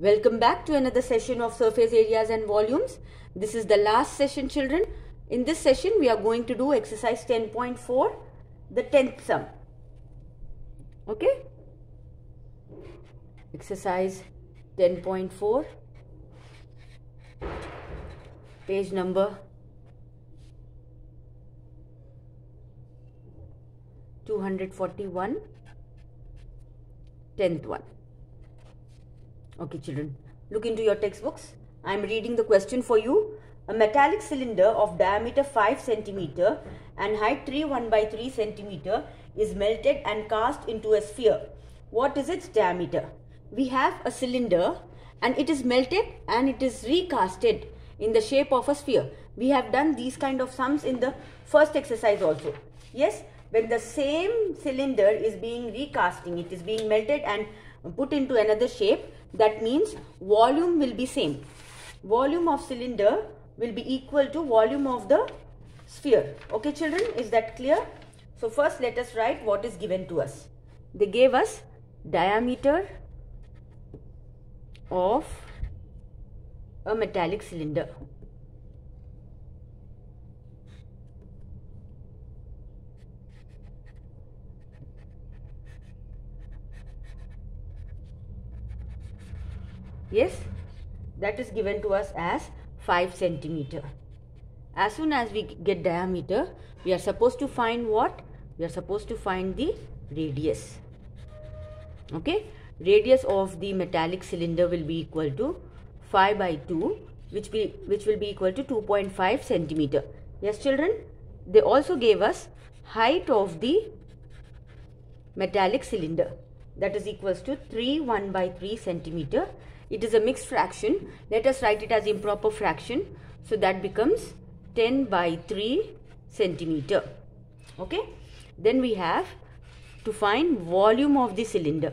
Welcome back to another session of surface areas and volumes. This is the last session children. In this session we are going to do exercise 10.4 the 10th sum. Okay? Exercise 10.4 page number 241 10th one. Okay, children, look into your textbooks. I am reading the question for you. A metallic cylinder of diameter 5 centimeter and height 3 1 by 3 centimeter is melted and cast into a sphere. What is its diameter? We have a cylinder and it is melted and it is recasted in the shape of a sphere. We have done these kind of sums in the first exercise also. Yes, when the same cylinder is being recasting, it is being melted and put into another shape, that means volume will be same. Volume of cylinder will be equal to volume of the sphere. Okay children, is that clear? So first let us write what is given to us. They gave us diameter of a metallic cylinder. Yes, that is given to us as 5 centimeter. As soon as we get diameter, we are supposed to find what? We are supposed to find the radius. Okay, radius of the metallic cylinder will be equal to 5 by 2 which, be, which will be equal to 2.5 centimeter. Yes children, they also gave us height of the metallic cylinder that is equals to 3 1 by 3 centimeter it is a mixed fraction. Let us write it as improper fraction. So that becomes 10 by 3 centimeter. Okay. Then we have to find volume of the cylinder.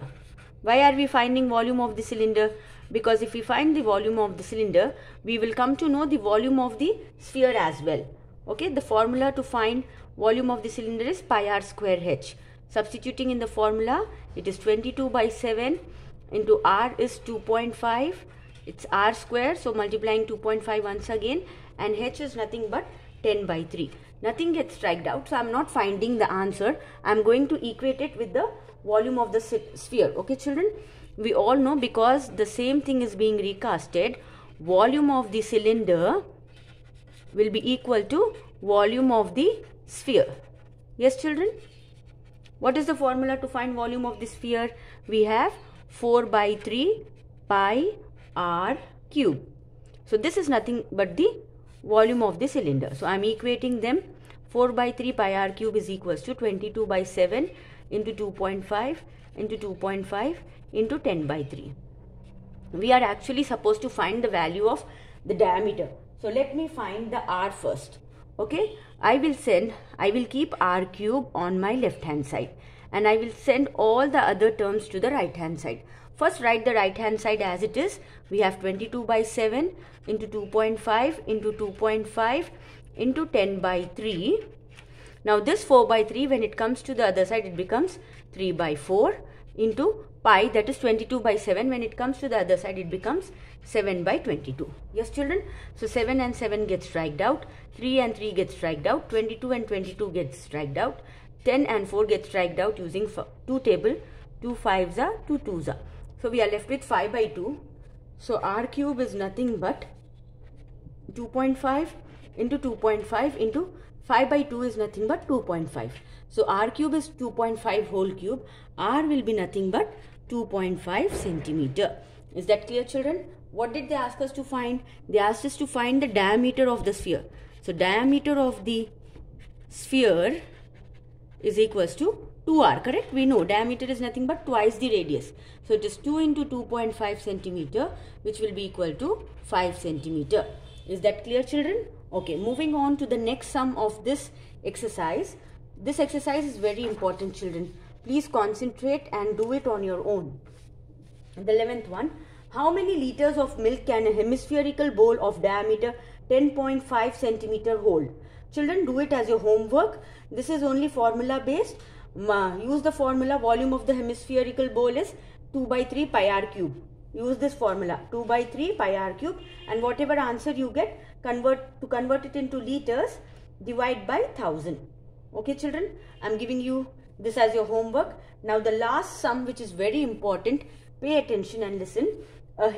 Why are we finding volume of the cylinder? Because if we find the volume of the cylinder, we will come to know the volume of the sphere as well. Okay. The formula to find volume of the cylinder is pi r square h. Substituting in the formula, it is 22 by 7 into r is 2.5 it's r square so multiplying 2.5 once again and h is nothing but 10 by 3 nothing gets striked out so i'm not finding the answer. I'm going to equate it with the volume of the sphere. Okay children? We all know because the same thing is being recasted volume of the cylinder will be equal to volume of the sphere. Yes children? What is the formula to find volume of the sphere? We have 4 by 3 pi r cube. So this is nothing but the volume of the cylinder. So I am equating them 4 by 3 pi r cube is equals to 22 by 7 into 2.5 into 2.5 into 10 by 3. We are actually supposed to find the value of the diameter. So let me find the r first. Okay, I will send, I will keep r cube on my left hand side and I will send all the other terms to the right hand side. First write the right hand side as it is. We have 22 by 7 into 2.5 into 2.5 into 10 by 3. Now this 4 by 3 when it comes to the other side it becomes 3 by 4 into pi that is 22 by 7 when it comes to the other side it becomes 7 by 22 yes children so 7 and 7 gets striked out 3 and 3 gets striked out 22 and 22 gets striked out 10 and 4 get striked out using 2 table 2 5s are 2 2s are. So we are left with 5 by 2 so r cube is nothing but 2.5 into 2.5 into 5 by 2 is nothing but 2.5 so r cube is 2.5 whole cube. R will be nothing but 2.5 centimeter. Is that clear children? What did they ask us to find? They asked us to find the diameter of the sphere. So diameter of the sphere is equals to 2r correct? We know diameter is nothing but twice the radius. So it is 2 into 2.5 centimeter which will be equal to 5 centimeter. Is that clear children? Okay moving on to the next sum of this exercise. This exercise is very important children. Please concentrate and do it on your own. The 11th one. How many liters of milk can a hemispherical bowl of diameter 10.5 centimeter hold Children, do it as your homework. This is only formula based. Use the formula volume of the hemispherical bowl is 2 by 3 pi r cube. use this formula 2 by 3 pi r cube and whatever answer you get convert to convert it into liters divide by 1000 okay children i'm giving you this as your homework now the last sum which is very important pay attention and listen a,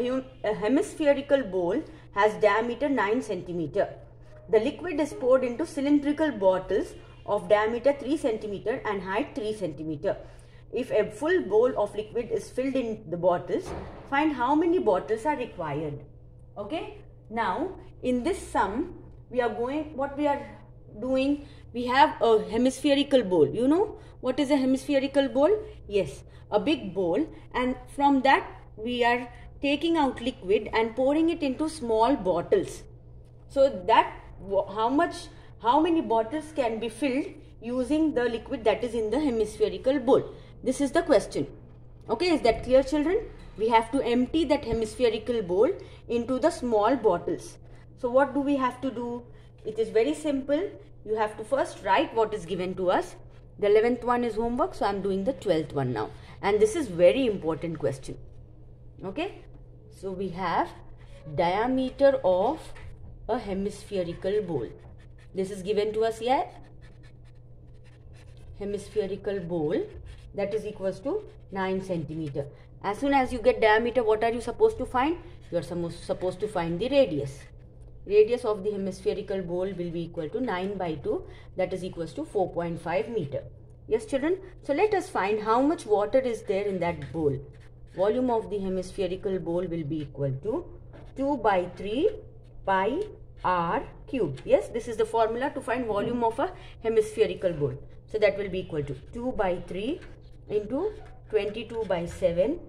a hemispherical bowl has diameter 9 centimeter the liquid is poured into cylindrical bottles of diameter 3 centimeter and height 3 centimeter if a full bowl of liquid is filled in the bottles, find how many bottles are required. Okay. Now, in this sum, we are going, what we are doing, we have a hemispherical bowl. You know what is a hemispherical bowl? Yes, a big bowl and from that we are taking out liquid and pouring it into small bottles. So that how much, how many bottles can be filled using the liquid that is in the hemispherical bowl. This is the question. Okay, is that clear children? We have to empty that hemispherical bowl into the small bottles. So what do we have to do? It is very simple. You have to first write what is given to us. The 11th one is homework. So I am doing the 12th one now. And this is very important question. Okay. So we have diameter of a hemispherical bowl. This is given to us here. Hemispherical bowl that is equals to 9 centimeter. As soon as you get diameter, what are you supposed to find? You are supposed to find the radius. Radius of the hemispherical bowl will be equal to 9 by 2 that is equals to 4.5 meter. Yes children, so let us find how much water is there in that bowl. Volume of the hemispherical bowl will be equal to 2 by 3 pi r cube. Yes, this is the formula to find volume of a hemispherical bowl. So that will be equal to 2 by 3 into 22 by 7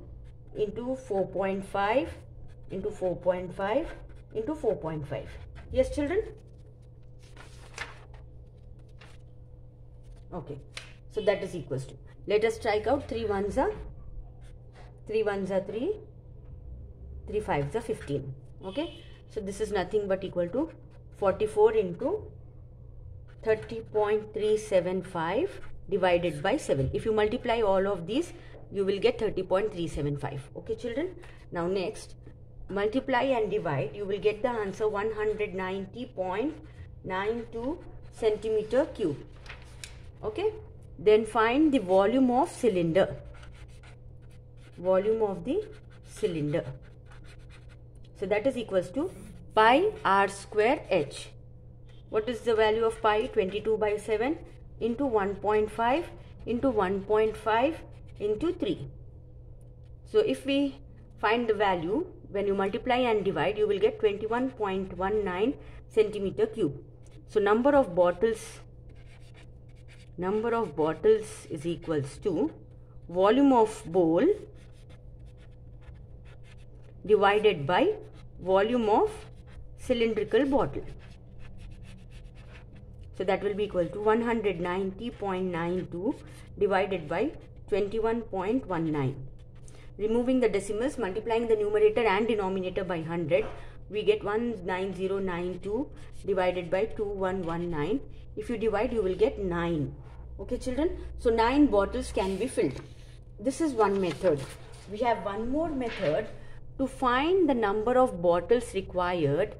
into 4.5 into 4.5 into 4.5. Yes, children? Okay. So that is equals to. Let us strike out 3 ones are 3 ones are 3, 3 fives are 15. Okay. So this is nothing but equal to 44 into 30.375 divided by 7. If you multiply all of these, you will get 30.375. Okay, children? Now, next, multiply and divide. You will get the answer 190.92 centimeter cube. Okay? Then find the volume of cylinder. Volume of the cylinder. So, that is equals to pi r square h. What is the value of pi? 22 by 7 into 1.5 into 1.5 into 3. So if we find the value, when you multiply and divide, you will get 21.19 centimeter cube. So number of bottles, number of bottles is equals to volume of bowl divided by volume of cylindrical bottle. So that will be equal to 190.92 divided by 21.19. Removing the decimals, multiplying the numerator and denominator by 100, we get 19092 divided by 2119. If you divide, you will get 9. Okay, children? So 9 bottles can be filled. This is one method. We have one more method to find the number of bottles required.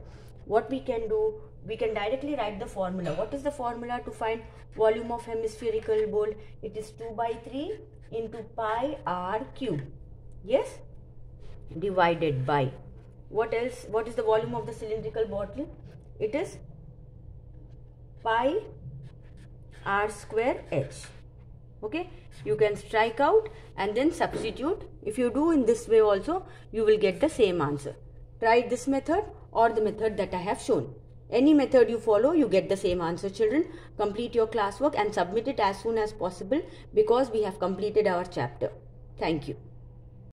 What we can do, we can directly write the formula. What is the formula to find volume of hemispherical bowl? It is 2 by 3 into pi r cube. Yes? Divided by. What else? What is the volume of the cylindrical bottle? It is pi r square h. Okay? You can strike out and then substitute. If you do in this way also, you will get the same answer. Try this method or the method that I have shown. Any method you follow, you get the same answer children. Complete your classwork and submit it as soon as possible because we have completed our chapter. Thank you.